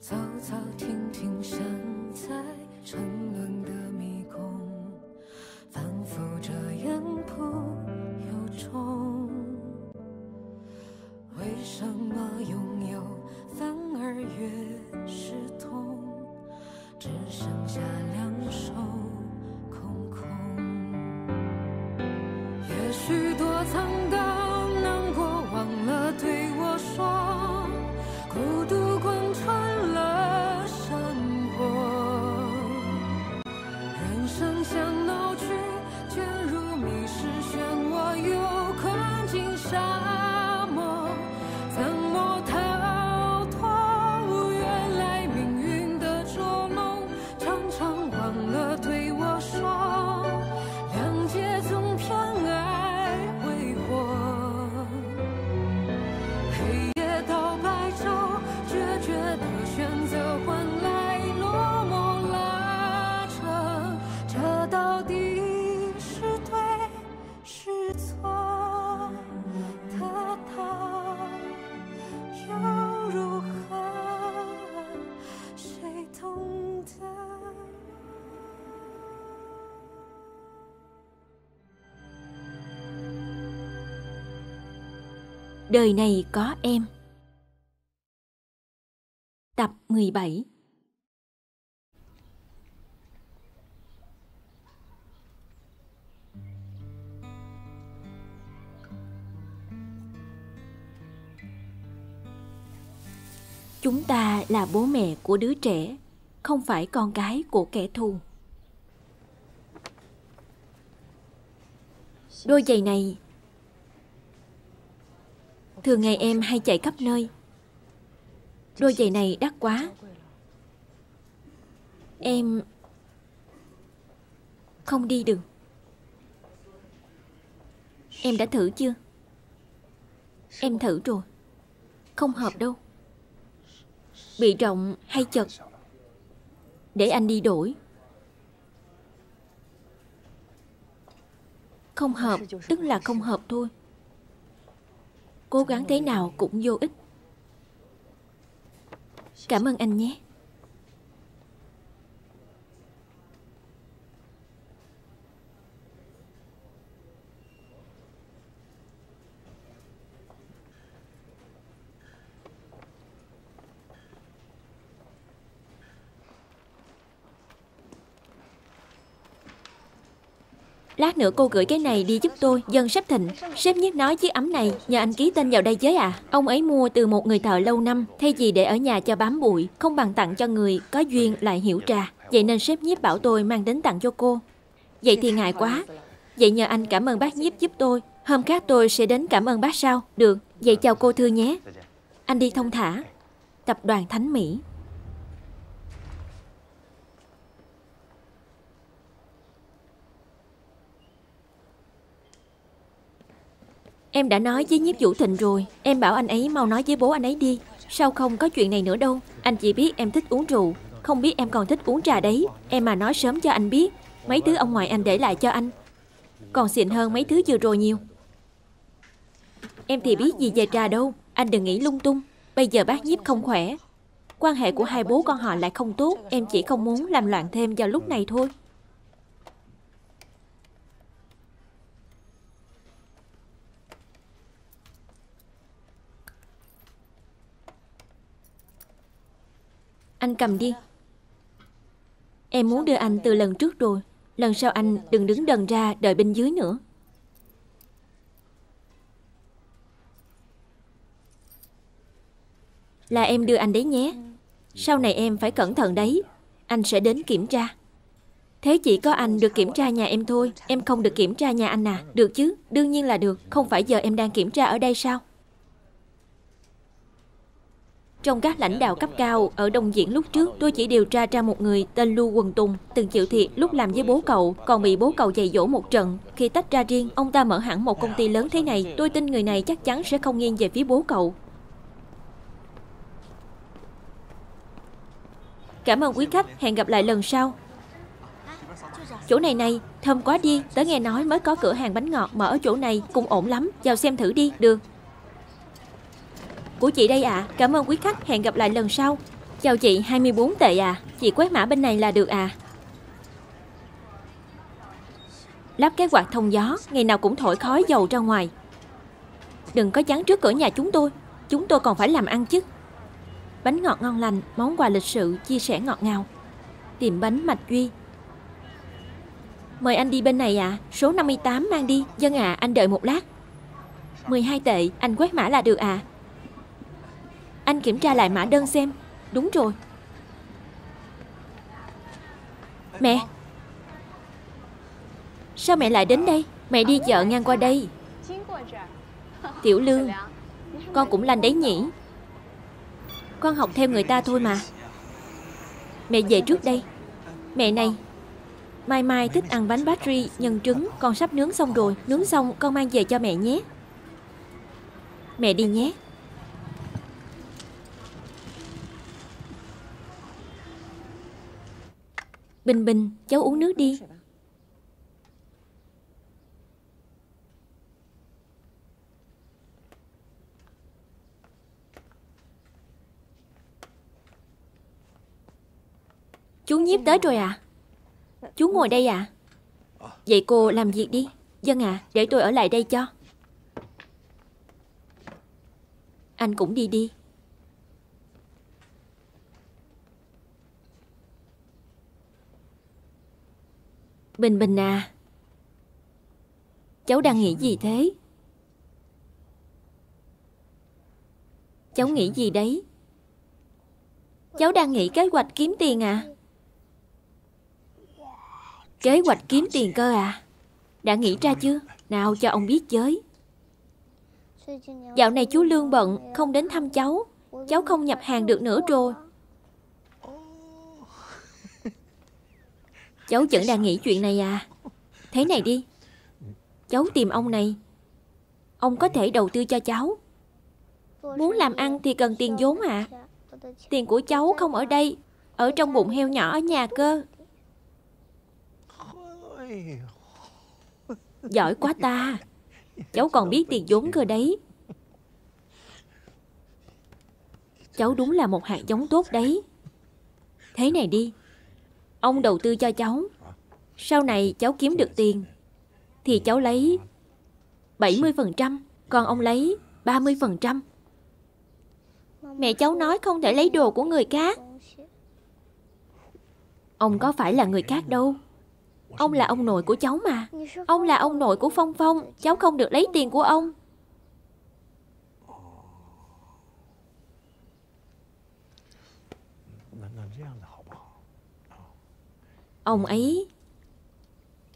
走走停停像在沉沦的 Đời này có em Tập 17 Chúng ta là bố mẹ của đứa trẻ, không phải con cái của kẻ thù. Đôi giày này Thường ngày em hay chạy khắp nơi. Đôi giày này đắt quá. Em Không đi được. Em đã thử chưa? Em thử rồi. Không hợp đâu. Bị rộng hay chật? Để anh đi đổi. Không hợp, Tức là không hợp thôi. Cố gắng thế nào cũng vô ích. Cảm ơn anh nhé. Lát nữa cô gửi cái này đi giúp tôi Dân sắp thịnh. Sếp nhất nói chiếc ấm này Nhờ anh ký tên vào đây với à Ông ấy mua từ một người thợ lâu năm Thay vì để ở nhà cho bám bụi Không bằng tặng cho người có duyên lại hiểu trà. Vậy nên sếp nhiếp bảo tôi mang đến tặng cho cô. Vậy thì ngại quá. Vậy nhờ anh cảm ơn bác nhiếp giúp tôi. Hôm khác tôi sẽ đến cảm ơn bác sau. Được, vậy chào cô Thư nhé. Anh đi thông thả. Tập đoàn Thánh Mỹ. Em đã nói với nhiếp vũ thịnh rồi, Em bảo anh ấy mau nói với bố anh ấy đi. Sao không có chuyện này nữa đâu, Anh chỉ biết em thích uống rượu, Không biết em còn thích uống trà đấy. Em mà nói sớm cho anh biết, Mấy thứ ông ngoại anh để lại cho anh. Còn xịn hơn mấy thứ vừa rồi nhiều. Em thì biết gì về trà đâu, Anh đừng nghĩ lung tung. Bây giờ bác nhiếp không khỏe. Quan hệ của hai bố con họ lại không tốt, Em chỉ không muốn làm loạn thêm vào lúc này thôi. Anh cầm đi. Em muốn đưa anh từ lần trước rồi. Lần sau anh đừng đứng đần ra đợi bên dưới nữa. Là em đưa anh đấy nhé. Sau này em phải cẩn thận đấy. Anh sẽ đến kiểm tra. Thế chỉ có anh được kiểm tra nhà em thôi. Em không được kiểm tra nhà anh à. Được chứ, đương nhiên là được. Không phải giờ em đang kiểm tra ở đây sao? Trong các lãnh đạo cấp cao ở Đông Diễn lúc trước, tôi chỉ điều tra ra một người tên Lưu Quần Tùng, từng chịu thiệt lúc làm với bố cậu, còn bị bố cậu dạy dỗ một trận. Khi tách ra riêng, ông ta mở hẳn một công ty lớn thế này, tôi tin người này chắc chắn sẽ không nghiêng về phía bố cậu. Cảm ơn quý khách, hẹn gặp lại lần sau. Chỗ này này, thơm quá đi, tớ nghe nói mới có cửa hàng bánh ngọt mở ở chỗ này, cũng ổn lắm, vào xem thử đi, được. Của chị đây ạ, cảm ơn quý khách, hẹn gặp lại lần sau. Chào chị, 24 tệ à? Chị quét mã bên này là được à? Lắp cái quạt thông gió, ngày nào cũng thổi khói dầu ra ngoài. Đừng có chắn trước cửa nhà chúng tôi, chúng tôi còn phải làm ăn chứ. Bánh ngọt ngon lành, món quà lịch sự, chia sẻ ngọt ngào. Tiệm bánh Mạch Duy. Mời anh đi bên này ạ, à. số 58 mang đi. Dân ạ, à, anh đợi một lát. 12 tệ, anh quét mã là được à? Anh kiểm tra lại mã đơn xem. Đúng rồi. Mẹ. Sao mẹ lại đến đây? Mẹ đi chợ ngang qua đây. Tiểu Lương, Con cũng lành đấy nhỉ. Con học theo người ta thôi mà. Mẹ về trước đây. Mẹ này. Mai Mai thích ăn bánh bát ri, nhân trứng, Con sắp nướng xong rồi. Nướng xong, con mang về cho mẹ nhé. Mẹ đi nhé. Bình Bình, cháu uống nước đi. Chú nhiếp tới rồi à? Chú ngồi đây à? Vậy cô làm việc đi. Vâng Dân à, để tôi ở lại đây cho. Anh cũng đi đi. Bình Bình à. Cháu đang nghĩ gì thế? Cháu nghĩ gì đấy? Cháu đang nghĩ kế hoạch kiếm tiền à? Kế hoạch kiếm tiền cơ à? Đã nghĩ ra chưa? Nào cho ông biết giới. Dạo này chú Lương bận, Không đến thăm cháu. Cháu không nhập hàng được nữa rồi. Cháu vẫn đang nghĩ chuyện này à. Thế này đi. Cháu tìm ông này. Ông có thể đầu tư cho cháu. Muốn làm ăn thì cần tiền vốn à Tiền của cháu không ở đây, Ở trong bụng heo nhỏ ở nhà cơ. Giỏi quá ta. Cháu còn biết tiền vốn cơ đấy. Cháu đúng là một hạt giống tốt đấy. Thế này đi. Ông đầu tư cho cháu. Sau này cháu kiếm được tiền, Thì cháu lấy 70% Còn ông lấy 30% Mẹ cháu nói không thể lấy đồ của người khác. Ông có phải là người khác đâu. Ông là ông nội của cháu mà. Ông là ông nội của Phong Phong. Cháu không được lấy tiền của ông. Ông ấy.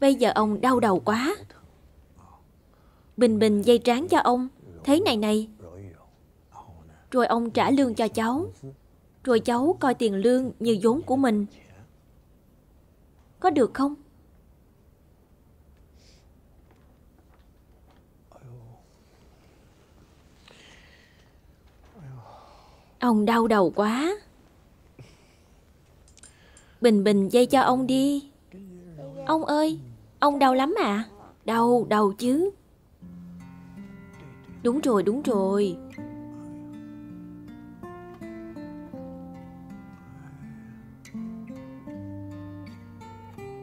Bây giờ ông đau đầu quá. Bình bình dây tráng cho ông. Thế này này. Rồi ông trả lương cho cháu. Rồi cháu coi tiền lương như vốn của mình. Có được không? Ông đau đầu quá. Bình bình dây cho ông đi. Ông ơi Ông đau lắm à? Đau, đau chứ. Đúng rồi, đúng rồi.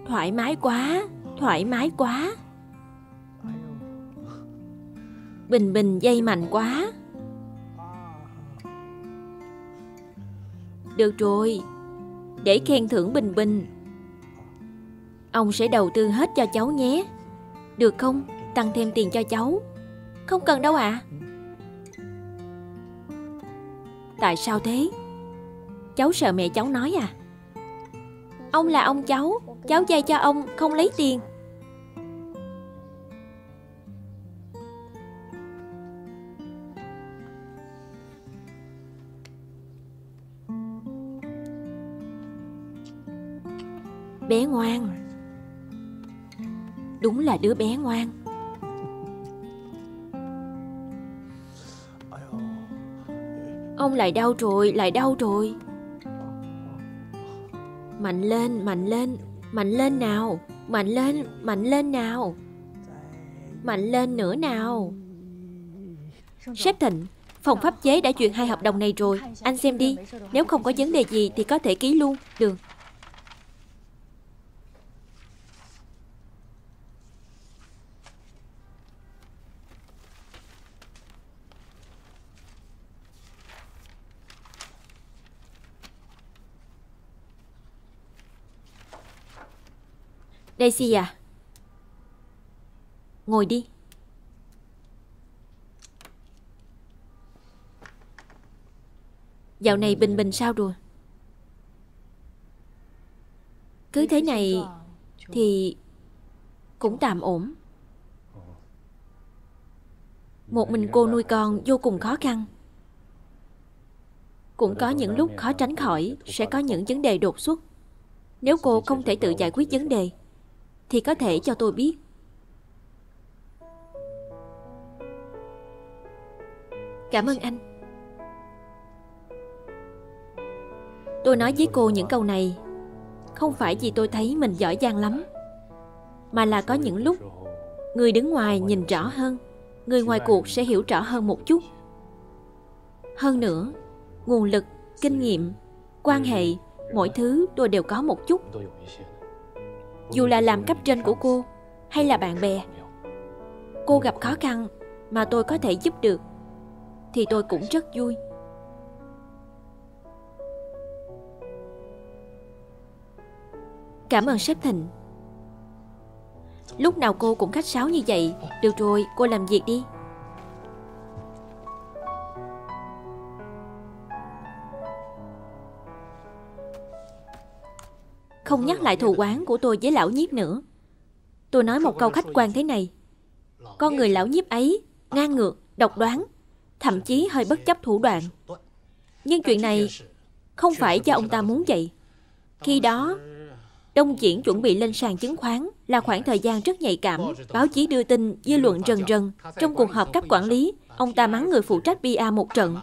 Thoải mái quá Thoải mái quá. Bình bình dây mạnh quá. Được rồi để khen thưởng Bình Bình. Ông sẽ đầu tư hết cho cháu nhé. Được không? Tăng thêm tiền cho cháu. Không cần đâu ạ. À. Tại sao thế? Cháu sợ mẹ cháu nói à? Ông là ông cháu, cháu dạy cho ông không lấy tiền. Bé ngoan. Đúng là đứa bé ngoan. Ông lại đau rồi, lại đau rồi. Mạnh lên, mạnh lên, mạnh lên nào Mạnh lên, mạnh lên nào. Mạnh lên nữa nào. Sếp Thịnh, Phòng pháp chế đã duyệt hai hợp đồng này rồi. Anh xem đi Nếu không có vấn đề gì thì có thể ký luôn. Được. Daisy à? Ngồi đi. Dạo này Bình Bình sao rồi? Cứ thế này Thì Cũng tạm ổn. Một mình cô nuôi con vô cùng khó khăn. Cũng có những lúc khó tránh khỏi Sẽ có những vấn đề đột xuất. Nếu cô không thể tự giải quyết vấn đề thì có thể cho tôi biết. Cảm ơn anh. Tôi nói với cô những câu này Không phải vì tôi thấy mình giỏi giang lắm Mà là có những lúc Người đứng ngoài nhìn rõ hơn Người ngoài cuộc sẽ hiểu rõ hơn một chút. Hơn nữa Nguồn lực, kinh nghiệm, quan hệ Mọi thứ tôi đều có một chút dù là làm cấp trên của cô Hay là bạn bè Cô gặp khó khăn Mà tôi có thể giúp được Thì tôi cũng rất vui. Cảm ơn sếp Thịnh. Lúc nào cô cũng khách sáo như vậy. Được rồi, cô làm việc đi. Không nhắc lại thù oán của tôi với lão nhiếp nữa Tôi nói một câu khách quan thế này Con người lão nhiếp ấy Ngang ngược, độc đoán Thậm chí hơi bất chấp thủ đoạn Nhưng chuyện này Không phải do ông ta muốn vậy Khi đó Đông Diễn chuẩn bị lên sàn chứng khoán là khoảng thời gian rất nhạy cảm. Báo chí đưa tin, dư luận rần rần. Trong cuộc họp cấp quản lý, ông ta mắng người phụ trách PA một trận.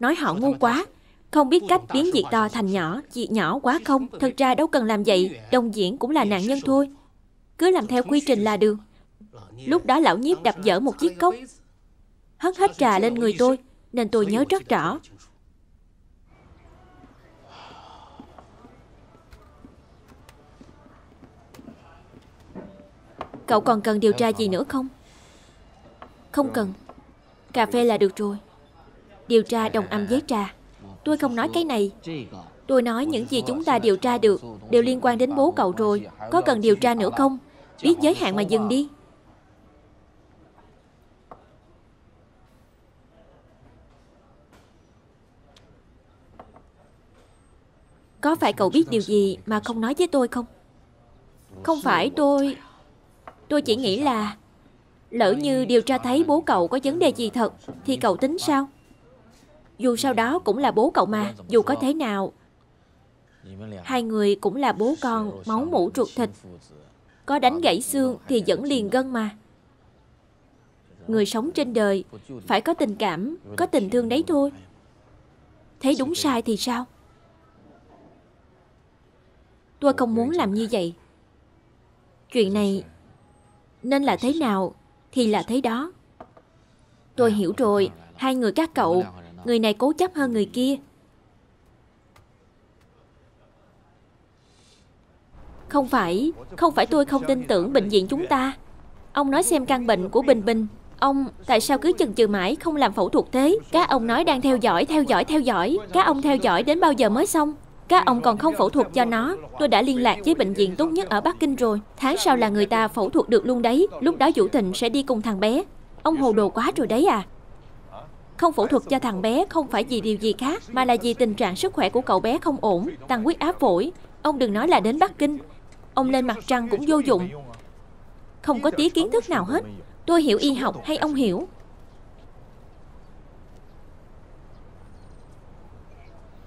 Nói họ ngu quá, không biết cách biến việc to thành nhỏ, việc nhỏ quá không. Thật ra đâu cần làm vậy, Đồng Diễn cũng là nạn nhân thôi. Cứ làm theo quy trình là được. Lúc đó lão nhiếp đập dở một chiếc cốc, hất hết trà lên người tôi, nên tôi nhớ rất rõ. Cậu còn cần điều tra gì nữa không? Không cần Cà phê là được rồi Điều tra đồng âm giấy trà Tôi không nói cái này. Tôi nói những gì chúng ta điều tra được Đều liên quan đến bố cậu rồi. Có cần điều tra nữa không? Biết giới hạn mà dừng đi. Có phải cậu biết điều gì mà không nói với tôi không? Không phải tôi. Tôi chỉ nghĩ là Lỡ như điều tra thấy bố cậu có vấn đề gì thật Thì cậu tính sao dù sau đó cũng là bố cậu mà Dù có thế nào. Hai người cũng là bố con Máu mũ ruột thịt. Có đánh gãy xương thì vẫn liền gân mà. Người sống trên đời Phải có tình cảm Có tình thương đấy thôi. Thấy đúng sai thì sao? Tôi không muốn làm như vậy. Chuyện này nên là thế nào thì là thế đó. Tôi hiểu rồi, hai người các cậu, người này cố chấp hơn người kia. Không phải, không phải tôi không tin tưởng bệnh viện chúng ta. Ông nói xem căn bệnh của Bình Bình. Ông tại sao cứ chần chừ mãi không làm phẫu thuật thế? Các ông nói đang theo dõi, theo dõi, theo dõi. Các ông theo dõi đến bao giờ mới xong? Các ông còn không phẫu thuật cho nó Tôi đã liên lạc với bệnh viện tốt nhất ở Bắc Kinh rồi Tháng sau là người ta phẫu thuật được luôn đấy Lúc đó Vũ Thịnh sẽ đi cùng thằng bé Ông hồ đồ quá rồi đấy à không phẫu thuật cho thằng bé không phải vì điều gì khác Mà là vì tình trạng sức khỏe của cậu bé không ổn Tăng huyết áp phổi. Ông đừng nói là đến Bắc Kinh. Ông lên mặt trăng cũng vô dụng. Không có tí kiến thức nào hết. Tôi hiểu y học hay ông hiểu.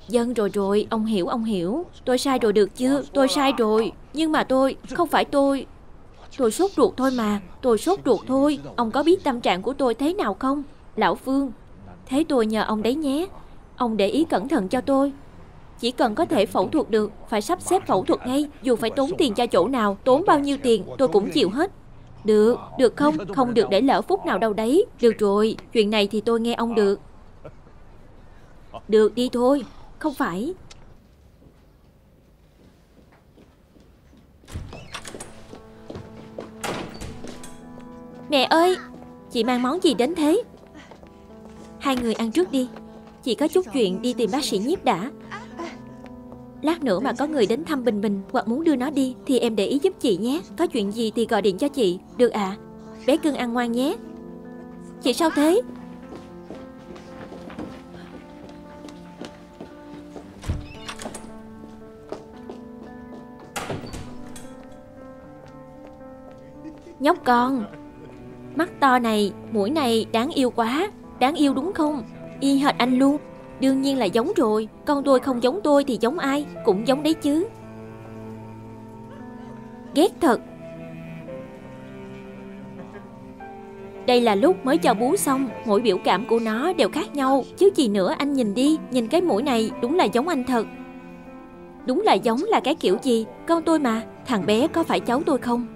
Dân rồi rồi, ông hiểu, ông hiểu. Tôi sai rồi được chứ, Tôi sai rồi. Nhưng mà tôi, không phải tôi. Tôi sốt ruột thôi mà. Tôi sốt ruột thôi. Ông có biết tâm trạng của tôi thế nào không? Lão Phương. Thế tôi nhờ ông đấy nhé. Ông để ý cẩn thận cho tôi. Chỉ cần có thể phẫu thuật được Phải sắp xếp phẫu thuật ngay. Dù phải tốn tiền cho chỗ nào Tốn bao nhiêu tiền tôi cũng chịu hết. Được, được không? Không được để lỡ phút nào đâu đấy. Được rồi, chuyện này thì tôi nghe ông được. Được đi thôi Không phải. Mẹ ơi Chị mang món gì đến thế? Hai người ăn trước đi. Chị có chút chuyện đi tìm bác sĩ nhiếp đã. Lát nữa mà có người đến thăm Bình Bình Hoặc muốn đưa nó đi Thì em để ý giúp chị nhé. Có chuyện gì thì gọi điện cho chị. Được ạ. À? Bé cưng ăn ngoan nhé. Chị sao thế? Nhóc con Mắt to này, mũi này đáng yêu quá. Đáng yêu đúng không? Y hệt anh luôn. Đương nhiên là giống rồi. Con tôi không giống tôi thì giống ai? Cũng giống đấy chứ. Ghét thật. Đây là lúc mới cho bú xong. Mỗi biểu cảm của nó đều khác nhau. Chứ gì nữa, anh nhìn đi. Nhìn cái mũi này, đúng là giống anh thật. Đúng là giống là cái kiểu gì? Con tôi mà. Thằng bé có phải cháu tôi không?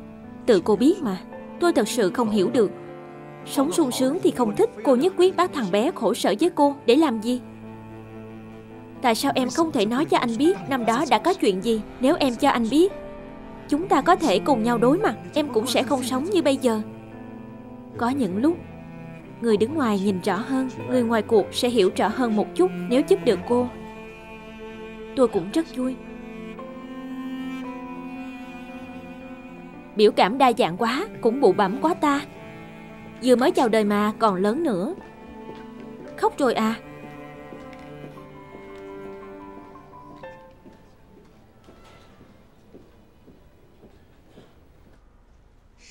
Tự cô biết mà. Tôi thật sự không hiểu được. Sống sung sướng thì không thích. Cô nhất quyết bắt thằng bé khổ sở với cô. Để làm gì? Tại sao em không thể nói cho anh biết Năm đó đã có chuyện gì? Nếu em cho anh biết, Chúng ta có thể cùng nhau đối mặt. Em cũng sẽ không sống như bây giờ. Có những lúc, Người đứng ngoài nhìn rõ hơn, Người ngoài cuộc sẽ hiểu rõ hơn một chút Nếu giúp được cô. Tôi cũng rất vui. Biểu cảm đa dạng quá, Cũng bụ bẩm quá ta. Vừa mới chào đời mà, còn lớn nữa. Khóc rồi à.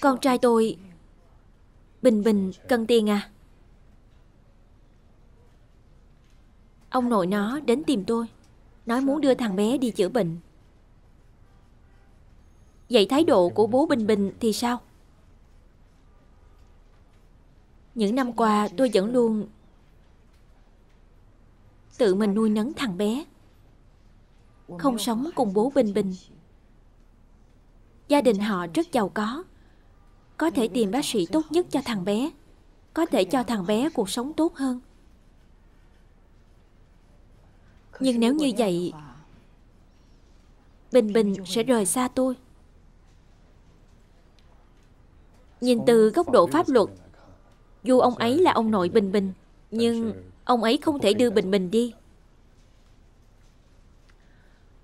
Con trai tôi, Bình Bình, cần tiền à. Ông nội nó đến tìm tôi, Nói muốn đưa thằng bé đi chữa bệnh. Vậy thái độ của bố Bình Bình thì sao? Những năm qua, tôi vẫn luôn Tự mình nuôi nấng thằng bé. Không sống cùng bố Bình Bình. Gia đình họ rất giàu có. Có thể tìm bác sĩ tốt nhất cho thằng bé. Có thể cho thằng bé cuộc sống tốt hơn. Nhưng nếu như vậy, Bình Bình sẽ rời xa tôi. Nhìn từ góc độ pháp luật dù ông ấy là ông nội Bình Bình Nhưng ông ấy không thể đưa Bình Bình đi.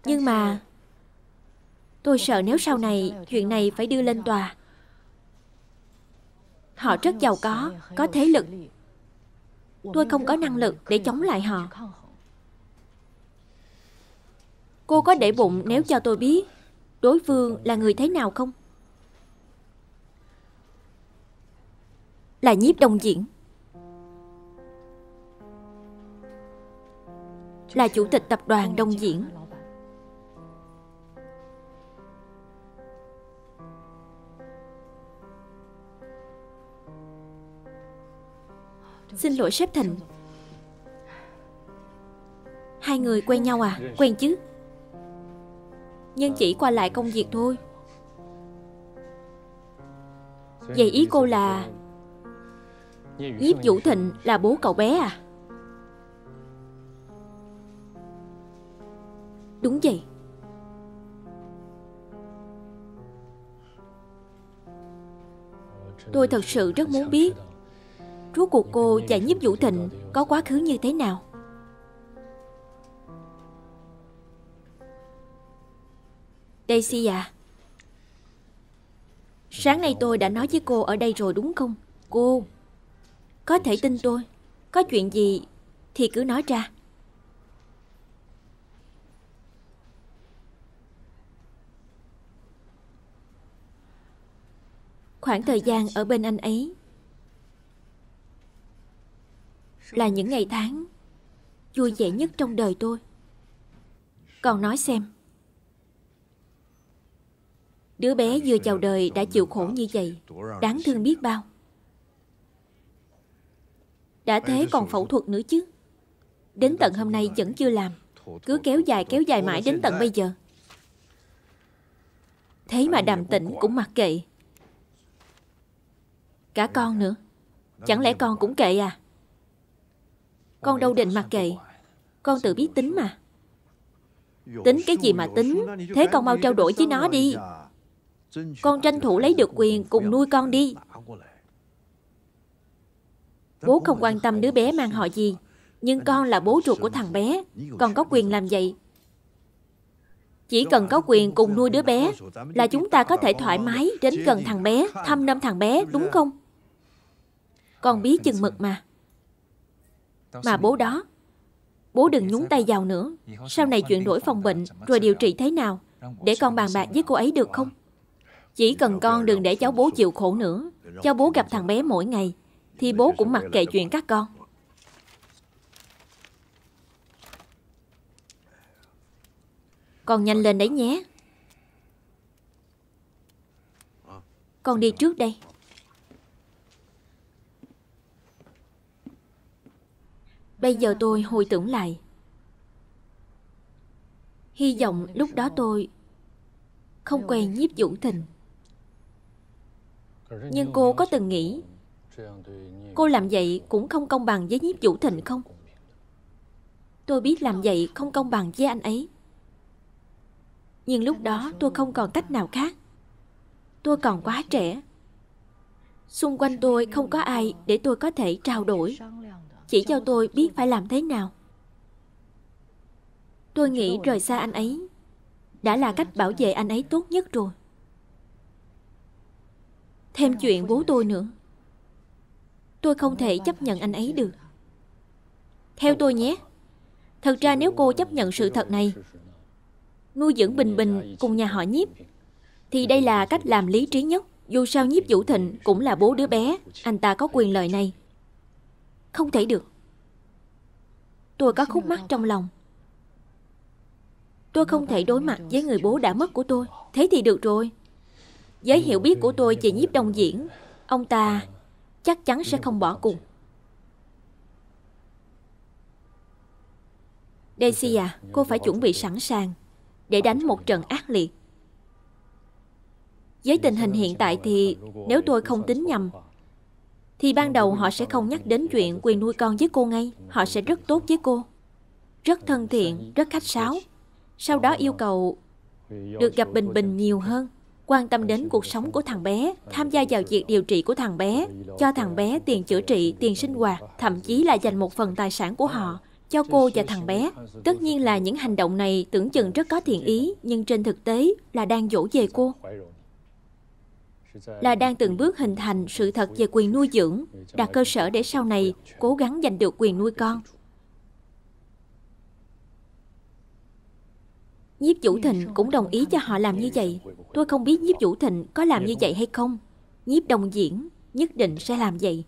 Nhưng mà Tôi sợ nếu sau này chuyện này phải đưa lên tòa. Họ rất giàu có, có thế lực. Tôi không có năng lực để chống lại họ. Cô có để bụng nếu cho tôi biết Đối phương là người thế nào không? Là nhiếp đông diễn. Là chủ tịch tập đoàn đông diễn. Xin lỗi sếp thịnh. Hai người quen nhau à? Quen chứ? Nhưng chỉ qua lại công việc thôi. Vậy ý cô là Nhiếp Vũ Thịnh là bố cậu bé à? Đúng vậy. Tôi thật sự rất muốn biết Rốt cuộc cô và Nhiếp Vũ Thịnh Có quá khứ như thế nào? Daisy à Sáng nay tôi đã nói với cô ở đây rồi đúng không? Cô có thể tin tôi. Có chuyện gì thì cứ nói ra. Khoảng thời gian ở bên anh ấy Là những ngày tháng Vui vẻ nhất trong đời tôi. Còn nói xem. Đứa bé vừa chào đời đã chịu khổ như vậy, Đáng thương biết bao đã thế còn phẫu thuật nữa chứ? Đến tận hôm nay vẫn chưa làm. Cứ kéo dài kéo dài mãi đến tận bây giờ. Thế mà đàm tĩnh cũng mặc kệ. Cả con nữa. Chẳng lẽ con cũng kệ? à? Con đâu định mặc kệ. Con tự biết tính mà. Tính cái gì mà tính? Thế con mau trao đổi với nó đi. Con tranh thủ lấy được quyền cùng nuôi con đi Bố không quan tâm đứa bé mang họ gì, Nhưng con là bố ruột của thằng bé Con có quyền làm vậy. Chỉ cần có quyền cùng nuôi đứa bé Là chúng ta có thể thoải mái Đến gần thằng bé, Thăm năm thằng bé, đúng không? Con biết chừng mực mà. Mà bố đó, Bố đừng nhúng tay vào nữa. Sau này chuyển đổi phòng bệnh Rồi điều trị thế nào? Để con bàn bạc với cô ấy được không? Chỉ cần con đừng để cháu bố chịu khổ nữa. Cho bố gặp thằng bé mỗi ngày. Thì bố cũng mặc kệ chuyện các con. Con nhanh lên đấy nhé. Con đi trước đây. Bây giờ tôi hồi tưởng lại. Hy vọng lúc đó tôi Không quen nhiếp vũ tình. Nhưng cô có từng nghĩ Cô làm vậy cũng không công bằng với nhiếp vũ thịnh không? Tôi biết làm vậy không công bằng với anh ấy. Nhưng lúc đó tôi không còn cách nào khác. Tôi còn quá trẻ. Xung quanh tôi không có ai để tôi có thể trao đổi. Chỉ cho tôi biết phải làm thế nào. Tôi nghĩ rời xa anh ấy đã là cách bảo vệ anh ấy tốt nhất rồi. Thêm chuyện bố tôi nữa tôi không thể chấp nhận anh ấy được. Theo tôi nhé. Thật ra nếu cô chấp nhận sự thật này, nuôi dưỡng bình bình cùng nhà họ nhiếp, thì đây là cách làm lý trí nhất. Dù sao nhiếp vũ thịnh cũng là bố đứa bé, anh ta có quyền lợi này. Không thể được. Tôi có khúc mắc trong lòng. Tôi không thể đối mặt với người bố đã mất của tôi. Thế thì được rồi. Giới hiểu biết của tôi chỉ nhiếp đông diễn, Ông ta chắc chắn sẽ không bỏ cuộc. Daisy à, cô phải chuẩn bị sẵn sàng Để đánh một trận ác liệt. Với tình hình hiện tại thì Nếu tôi không tính nhầm thì ban đầu họ sẽ không nhắc đến chuyện quyền nuôi con với cô ngay. Họ sẽ rất tốt với cô. Rất thân thiện, rất khách sáo. Sau đó yêu cầu được gặp Bình Bình nhiều hơn, quan tâm đến cuộc sống của thằng bé, tham gia vào việc điều trị của thằng bé, cho thằng bé tiền chữa trị, tiền sinh hoạt, thậm chí là dành một phần tài sản của họ cho cô và thằng bé. Tất nhiên là những hành động này tưởng chừng rất có thiện ý, nhưng trên thực tế là đang dỗ về cô là đang từng bước hình thành sự thật về quyền nuôi dưỡng, đặt cơ sở để sau này cố gắng giành được quyền nuôi con. Nhiếp Vũ Thịnh cũng đồng ý cho họ làm như vậy. Tôi không biết Nhiếp Vũ Thịnh có làm như vậy hay không. Nhiếp Đồng Diễn nhất định sẽ làm vậy.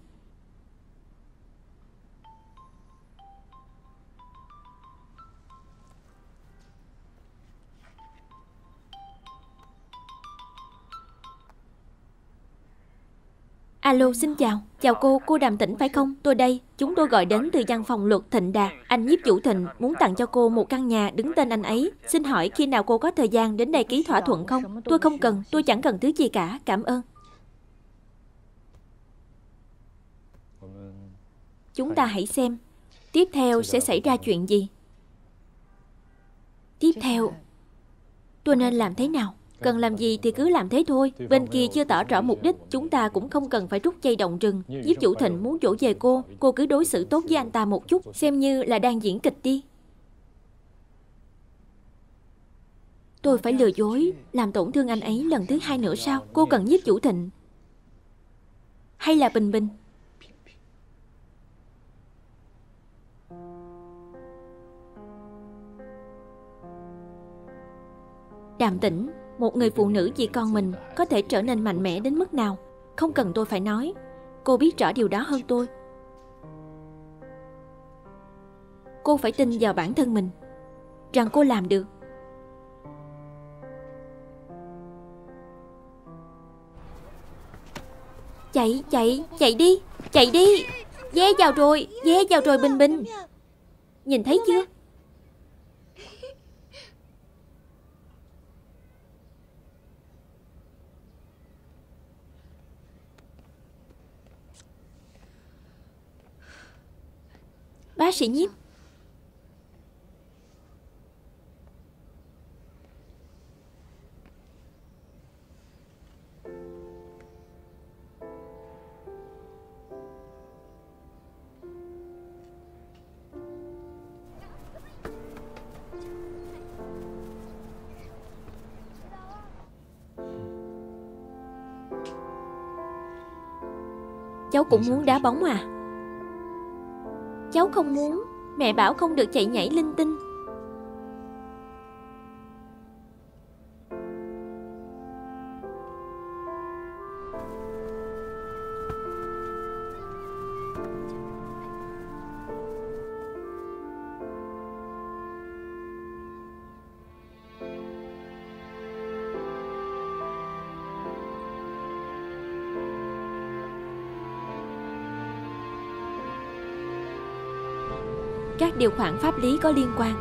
Alo, xin chào. Chào cô, cô Đàm Tĩnh phải không? Tôi đây. Chúng tôi gọi đến từ văn phòng luật Thịnh Đạt. Anh nhiếp chủ Thịnh muốn tặng cho cô một căn nhà đứng tên anh ấy. Xin hỏi khi nào cô có thời gian đến đây ký thỏa thuận không? Tôi không cần, tôi chẳng cần thứ gì cả. Cảm ơn. Chúng ta hãy xem. Tiếp theo sẽ xảy ra chuyện gì? Tiếp theo, tôi nên làm thế nào? Cần làm gì thì cứ làm thế thôi. Bên kia chưa tỏ rõ mục đích Chúng ta cũng không cần phải rút dây động rừng. Giúp chủ thịnh muốn dỗ về cô Cô cứ đối xử tốt với anh ta một chút Xem như là đang diễn kịch đi. Tôi phải lừa dối Làm tổn thương anh ấy lần thứ hai nữa sao? Cô cần giúp chủ thịnh. Hay là Bình Bình? Đàm tĩnh một người phụ nữ vì con mình có thể trở nên mạnh mẽ đến mức nào? Không cần tôi phải nói. Cô biết rõ điều đó hơn tôi. Cô phải tin vào bản thân mình, rằng cô làm được. Chạy chạy chạy đi chạy đi. Vé vào rồi vé vào rồi bình bình. Nhìn thấy chưa? Bác sĩ nhiếp. Cháu cũng muốn đá bóng à? Không muốn. Mẹ bảo không được chạy nhảy linh tinh. Các điều khoản pháp lý có liên quan.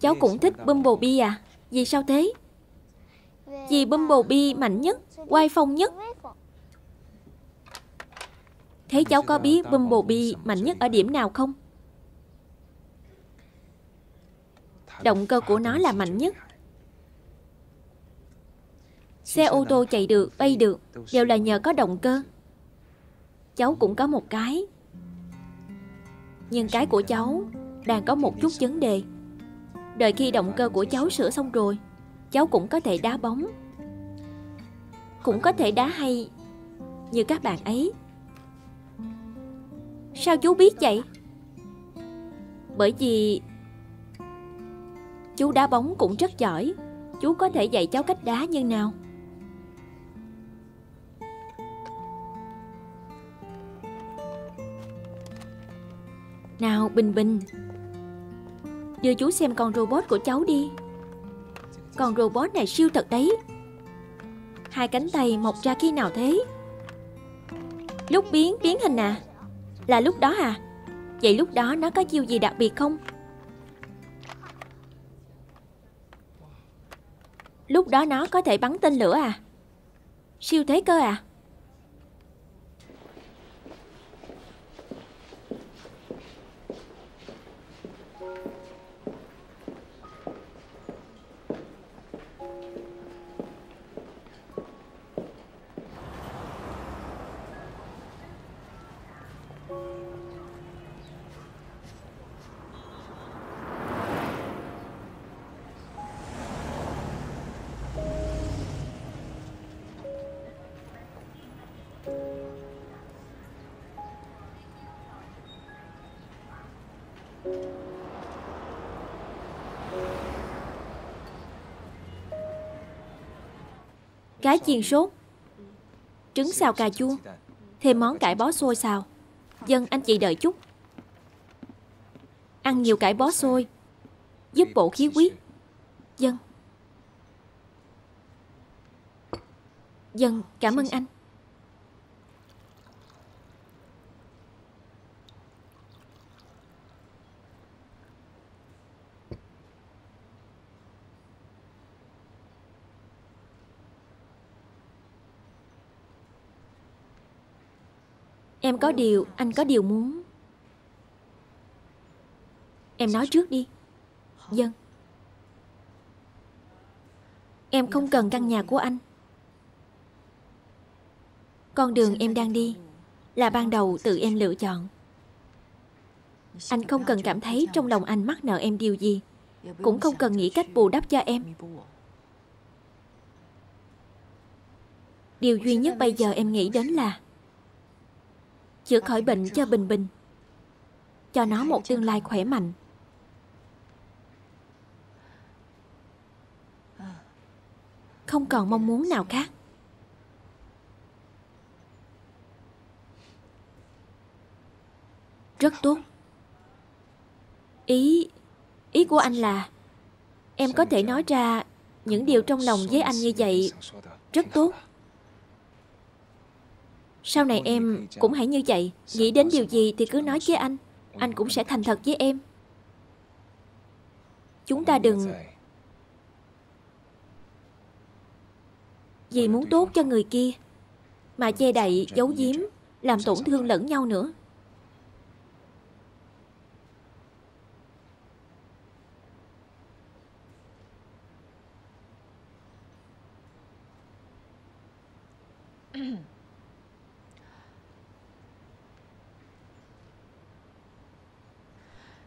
Cháu cũng thích Bumblebee à? Vì sao thế? Vì Bumblebee mạnh nhất Oai phong nhất. Thế cháu có biết Bumblebee mạnh nhất ở điểm nào không? Động cơ của nó là mạnh nhất. Xe ô tô chạy được, bay được Đều là nhờ có động cơ. Cháu cũng có một cái. Nhưng cái của cháu Đang có một chút vấn đề. Đợi khi động cơ của cháu sửa xong rồi Cháu cũng có thể đá bóng. Cũng có thể đá hay Như các bạn ấy. Sao chú biết vậy? Bởi vì Chú đá bóng cũng rất giỏi. Chú có thể dạy cháu cách đá như nào? Nào Bình Bình. Đưa chú xem con robot của cháu đi. Con robot này siêu thật đấy. Hai cánh tay mọc ra khi nào thế? Lúc biến, biến hình à? Là lúc đó à? Vậy lúc đó nó có chiêu gì đặc biệt không? Lúc đó nó có thể bắn tên lửa à? Siêu thế cơ à? Cá chiên sốt. Trứng xào cà chua, Thêm món cải bó xôi xào. Dân anh chị đợi chút. Ăn nhiều cải bó xôi, Giúp bổ khí huyết. Dân. Dân, cảm ơn anh. Em có điều, anh có điều muốn. Em nói trước đi. Dân Em không cần căn nhà của anh. Con đường em đang đi Là ban đầu tự em lựa chọn. Anh không cần cảm thấy trong lòng anh mắc nợ em điều gì Cũng không cần nghĩ cách bù đắp cho em. Điều duy nhất bây giờ em nghĩ đến là chữa khỏi bệnh cho Bình Bình, cho nó một tương lai khỏe mạnh. Không còn mong muốn nào khác. Rất tốt. Ý ý của anh là em có thể nói ra những điều trong lòng với anh như vậy rất tốt. Sau này em cũng hãy như vậy. Nghĩ đến điều gì thì cứ nói với anh. Anh cũng sẽ thành thật với em. Chúng ta đừng Vì muốn tốt cho người kia Mà che đậy, giấu giếm Làm tổn thương lẫn nhau nữa.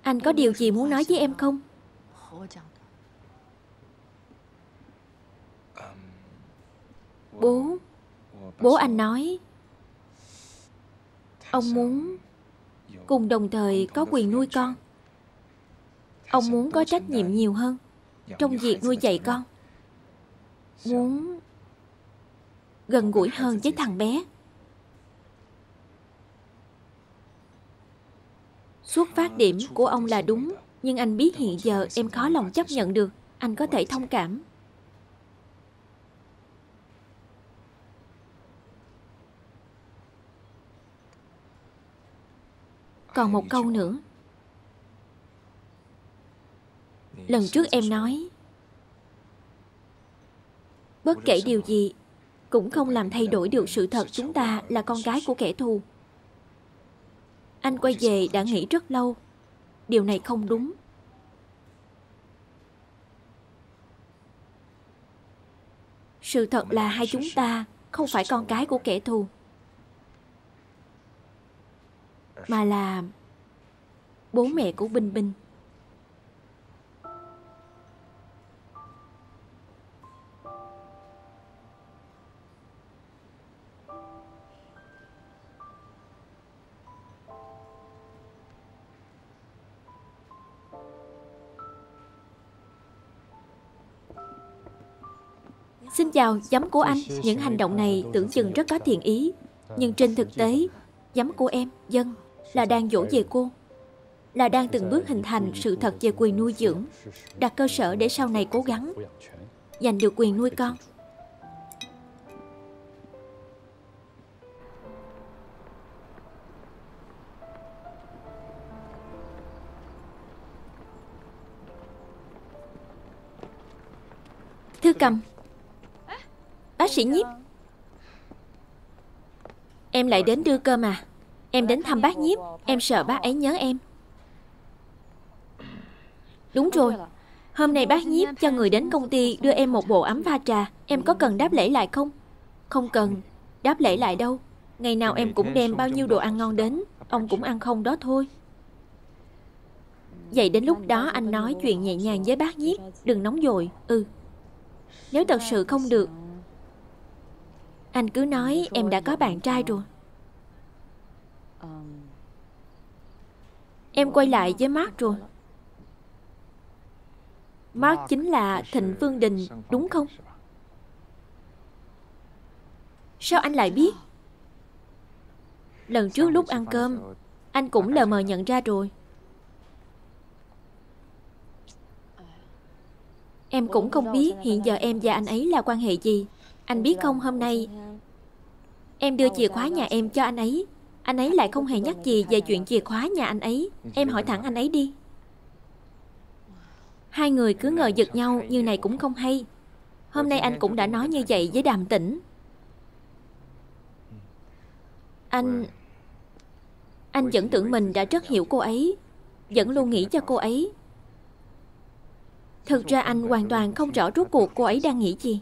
Anh có điều gì muốn nói với em không? Bố. Bố anh nói. Ông muốn Cùng đồng thời có quyền nuôi con. Ông muốn có trách nhiệm nhiều hơn Trong việc nuôi dạy con. Muốn Gần gũi hơn với thằng bé. Xuất phát điểm của ông là đúng, Nhưng anh biết hiện giờ em khó lòng chấp nhận được. Anh có thể thông cảm. Còn một câu nữa. Lần trước em nói, Bất kể điều gì, Cũng không làm thay đổi được sự thật chúng ta là con gái của kẻ thù. Anh quay về đã nghĩ rất lâu. Điều này không đúng. Sự thật là hai chúng ta không phải con cái của kẻ thù, Mà là bố mẹ của Bình Bình. Chào, giám của anh. Những hành động này tưởng chừng rất có thiện ý. Nhưng trên thực tế, giám của em, dân, là đang dỗ về cô. Là đang từng bước hình thành sự thật về quyền nuôi dưỡng. Đặt cơ sở để sau này cố gắng giành được quyền nuôi con. Thư cầm Bác sĩ nhiếp. Em lại đến đưa cơm à? Em đến thăm bác nhiếp. Em sợ bác ấy nhớ em. Đúng rồi. Hôm nay bác nhiếp cho người đến công ty đưa em một bộ ấm pha trà. Em có cần đáp lễ lại không? Không cần. Đáp lễ lại đâu. Ngày nào em cũng đem bao nhiêu đồ ăn ngon đến. Ông cũng ăn không đó thôi. Vậy đến lúc đó anh nói chuyện nhẹ nhàng với bác nhiếp. Đừng nóng dội. Ừ. Nếu thật sự không được anh cứ nói em đã có bạn trai rồi Em quay lại với Mark rồi Mark chính là Thịnh Phương Đình, đúng không? Sao anh lại biết? Lần trước lúc ăn cơm, Anh cũng lờ mờ nhận ra rồi Em cũng không biết hiện giờ em và anh ấy là quan hệ gì anh biết không hôm nay? Em đưa chìa khóa nhà em cho anh ấy. Anh ấy lại không hề nhắc gì về chuyện chìa khóa nhà anh ấy. Em hỏi thẳng anh ấy đi. Hai người cứ ngờ giật nhau, như này cũng không hay. Hôm nay anh cũng đã nói như vậy với đàm tĩnh. Anh Anh vẫn tưởng mình đã rất hiểu cô ấy, Vẫn luôn nghĩ cho cô ấy. Thực ra anh hoàn toàn không rõ rốt cuộc cô ấy đang nghĩ gì.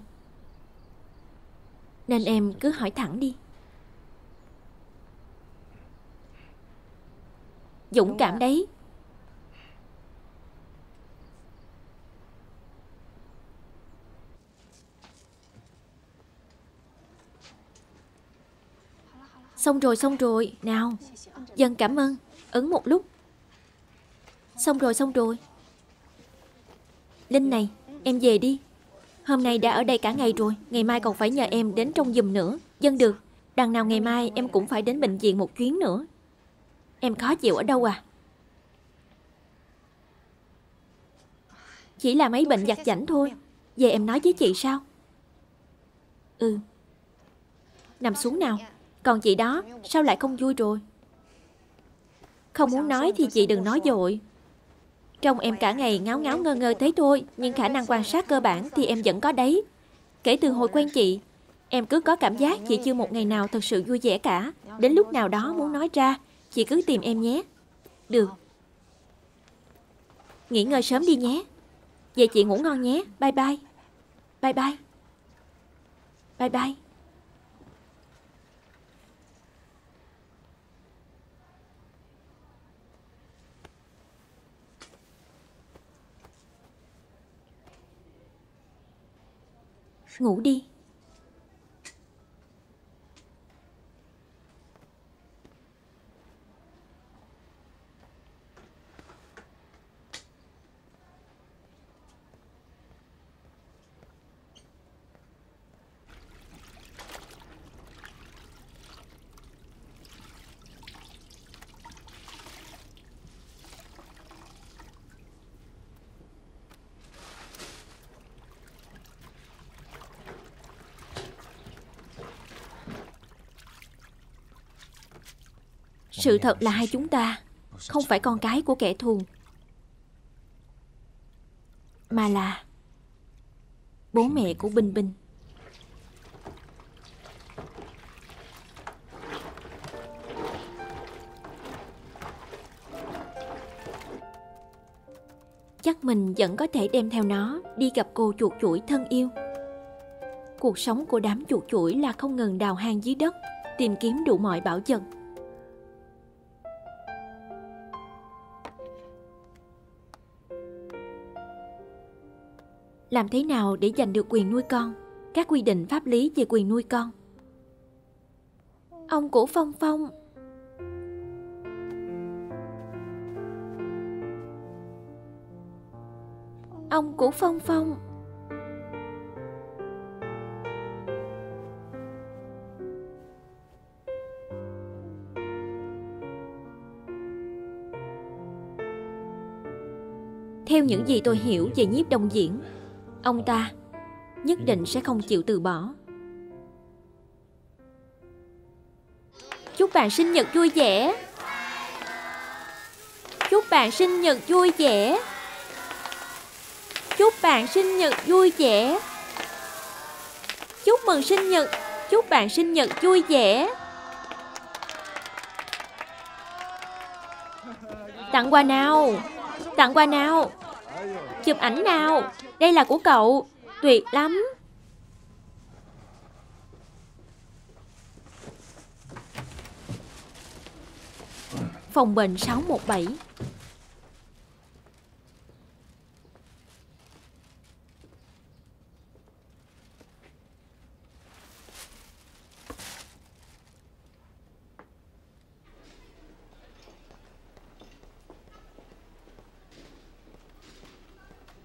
Nên em cứ hỏi thẳng đi. Dũng cảm đấy. Xong rồi xong rồi. Nào Dân cảm ơn. Ấn một lúc. Xong rồi xong rồi. Linh này Em về đi Hôm nay đã ở đây cả ngày rồi, Ngày mai còn phải nhờ em đến trong giùm nữa. Dân được, Đằng nào ngày mai em cũng phải đến bệnh viện một chuyến nữa. Em khó chịu ở đâu à? Chỉ là mấy bệnh giặt giảnh thôi. Về em nói với chị sao? Ừ. Nằm xuống nào. Còn chị đó, sao lại không vui rồi? Không muốn nói thì chị đừng nói dội. Trong em cả ngày ngáo ngáo ngơ ngơ thế thôi, Nhưng khả năng quan sát cơ bản thì em vẫn có đấy. Kể từ hồi quen chị, Em cứ có cảm giác chị chưa một ngày nào thật sự vui vẻ cả. Đến lúc nào đó muốn nói ra, Chị cứ tìm em nhé. Được. Nghỉ ngơi sớm đi nhé. Vậy chị ngủ ngon nhé. Bye bye. Bye bye. Bye bye. Ngủ đi. Sự thật là hai chúng ta, Không phải con cái của kẻ thù. Mà là Bố mẹ của Bình Bình. Chắc mình vẫn có thể đem theo nó Đi gặp cô chuột chuỗi thân yêu. Cuộc sống của đám chuột chuỗi là không ngừng đào hang dưới đất, Tìm kiếm đủ mọi bảo vật. Làm thế nào để giành được quyền nuôi con? Các quy định pháp lý về quyền nuôi con. Ông Cổ phong phong. Ông Cổ phong phong. Theo những gì tôi hiểu về nhiếp đồng diễn ông ta nhất định sẽ không chịu từ bỏ. Chúc bạn sinh nhật vui vẻ. Chúc bạn sinh nhật vui vẻ. Chúc bạn sinh nhật vui vẻ. Chúc mừng sinh nhật. Chúc bạn sinh nhật vui vẻ. Tặng quà nào? Tặng quà nào? Chụp ảnh nào? Đây là của cậu. Tuyệt lắm. Phòng bệnh 617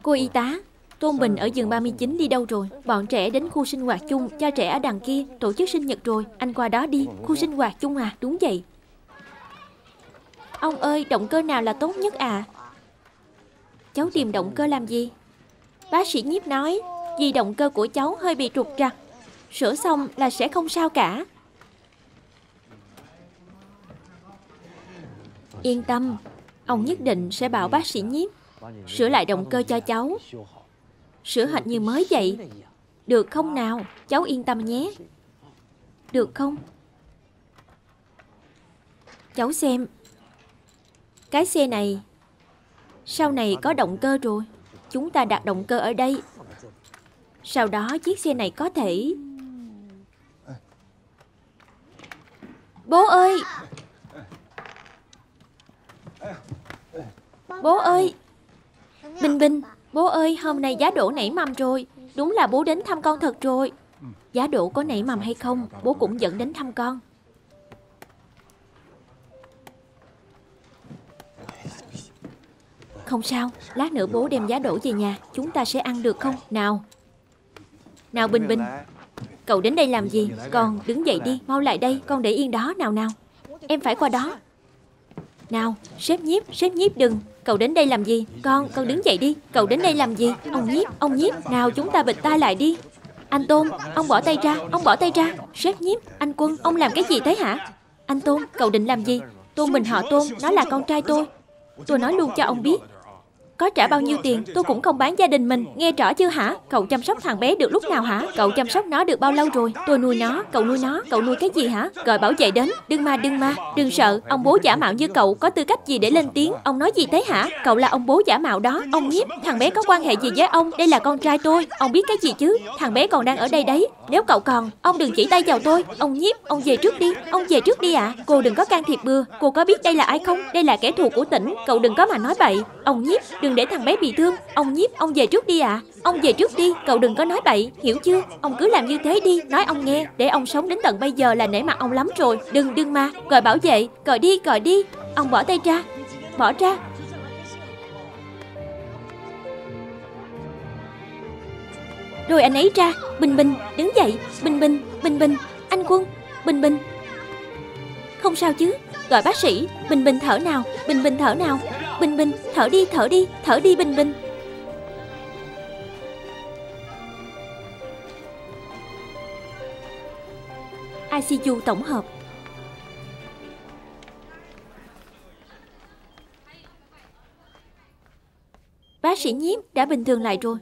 Cô y tá. Tôn Bình ở giường 39 đi đâu rồi? Bọn trẻ đến khu sinh hoạt chung, cho trẻ ở đằng kia, tổ chức sinh nhật rồi. Anh qua đó đi, khu sinh hoạt chung à, đúng vậy. Ông ơi, động cơ nào là tốt nhất à? Cháu tìm động cơ làm gì? Bác sĩ nhiếp nói, vì động cơ của cháu hơi bị trục trặc. Sửa xong là sẽ không sao cả. Yên tâm, ông nhất định sẽ bảo bác sĩ nhiếp sửa lại động cơ cho cháu sửa hệt như mới vậy. Được không nào? Cháu yên tâm nhé. Được không? Cháu xem. Cái xe này, sau này có động cơ rồi. Chúng ta đặt động cơ ở đây. Sau đó chiếc xe này có thể... Bố ơi! Bố ơi! Bình Bình! Bố ơi, hôm nay giá đỗ nảy mầm rồi. Đúng là bố đến thăm con thật rồi. Giá đỗ có nảy mầm hay không, bố cũng dẫn đến thăm con. Không sao, lát nữa bố đem giá đỗ về nhà, chúng ta sẽ ăn được không? Nào. Nào Bình Bình, cậu đến đây làm gì? Con đứng dậy đi, mau lại đây, con để yên đó, nào nào. Em phải qua đó. Nào, sếp nhiếp, sếp nhiếp đừng, Cậu đến đây làm gì? Con, con đứng dậy đi. Cậu đến đây làm gì? Ông nhiếp, ông nhiếp. Nào chúng ta bịt tai lại đi. Anh Tôn, ông bỏ tay ra, ông bỏ tay ra. Sếp nhiếp, anh Quân, ông làm cái gì thế hả? Anh Tôn, cậu định làm gì? Tôn mình họ Tôn, nó là con trai tôi. Tôi nói luôn cho ông biết, có trả bao nhiêu tiền, tôi cũng không bán gia đình mình. Nghe rõ chưa hả? Cậu chăm sóc thằng bé được lúc nào hả? Cậu chăm sóc nó được bao lâu rồi? Tôi nuôi nó, Cậu nuôi nó, Cậu nuôi cái gì hả? Gọi bảo vệ đến. Đừng ma đừng ma Đừng sợ, Ông bố giả mạo như cậu có tư cách gì để lên tiếng. Ông nói gì thế hả? Cậu là ông bố giả mạo đó. Ông nhiếp Thằng bé có quan hệ gì với ông? Đây là con trai tôi. Ông biết cái gì chứ? Thằng bé còn đang ở đây đấy. Nếu cậu còn, Ông đừng chỉ tay vào tôi. Ông nhiếp Ông về trước đi. Ông về trước đi ạ. À. Cô đừng có can thiệp bừa. Cô có biết đây là ai không? Đây là kẻ thù của tỉnh. Cậu đừng có mà nói bậy. Ông nhiếp Đừng Đừng để thằng bé bị thương. Ông nhiếp, ông về trước đi ạ. À. Ông về trước đi, Cậu đừng có nói bậy, Hiểu chưa? Ông cứ làm như thế đi, Nói ông nghe, Để ông sống đến tận bây giờ là nể mặt ông lắm rồi. Đừng đừng mà Gọi bảo vệ Gọi đi gọi đi. Ông bỏ tay ra, Bỏ ra. Rồi anh ấy ra, Bình bình, Đứng dậy, Bình bình Bình bình. Anh Quân, Bình bình. Không sao chứ, Gọi bác sĩ, Bình bình thở nào, Bình bình thở nào. Bình bình, Thở đi thở đi Thở đi bình bình. ICU tổng hợp. Bác sĩ nhiếp đã bình thường lại rồi.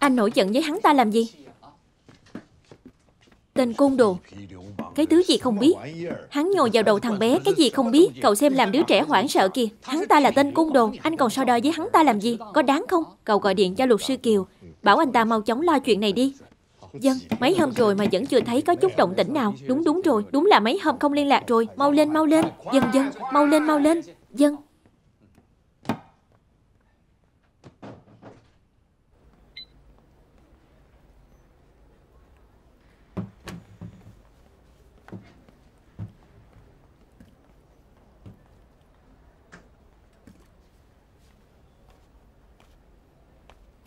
Anh nổi giận với hắn ta làm gì? Tên côn đồ. Cái thứ gì không biết? Hắn nhồi vào đầu thằng bé Cái gì không biết? Cậu xem làm đứa trẻ hoảng sợ kìa. Hắn ta là tên côn đồ. Anh còn so đo với hắn ta làm gì? Có đáng không? Cậu gọi điện cho luật sư Kiều Bảo anh ta mau chóng lo chuyện này đi. Dân, mấy hôm rồi mà vẫn chưa thấy có chút động tĩnh nào. Đúng đúng rồi, đúng là mấy hôm không liên lạc rồi. Mau lên, mau lên. Dân, dân, mau lên, mau lên. Dân,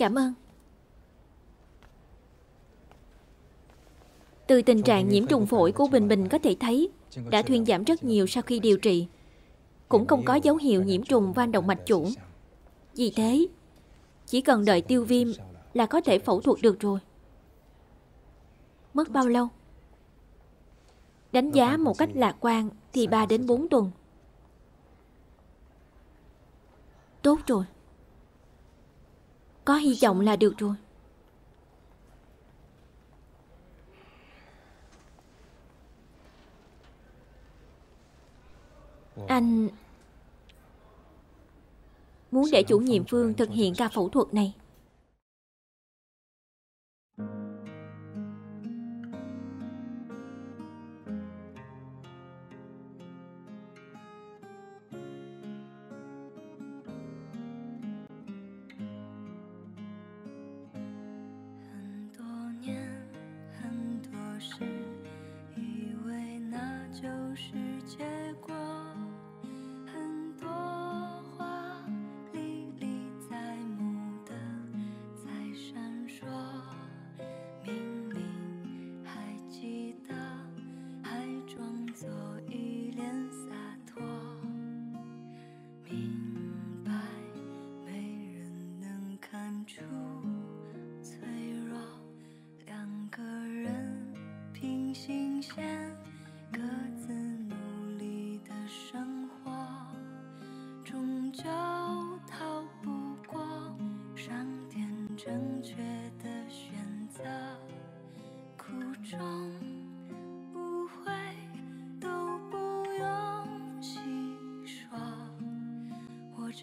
Cảm ơn. Từ tình trạng nhiễm trùng phổi của Bình Bình có thể thấy đã thuyên giảm rất nhiều sau khi điều trị. Cũng không có dấu hiệu nhiễm trùng van động mạch chủ. Vì thế, chỉ cần đợi tiêu viêm là có thể phẫu thuật được rồi. Mất bao lâu? Đánh giá một cách lạc quan thì 3 đến 4 tuần. Tốt rồi. Có hy vọng là được rồi. Anh Muốn để chủ nhiệm Phương thực hiện ca phẫu thuật này.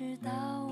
知道。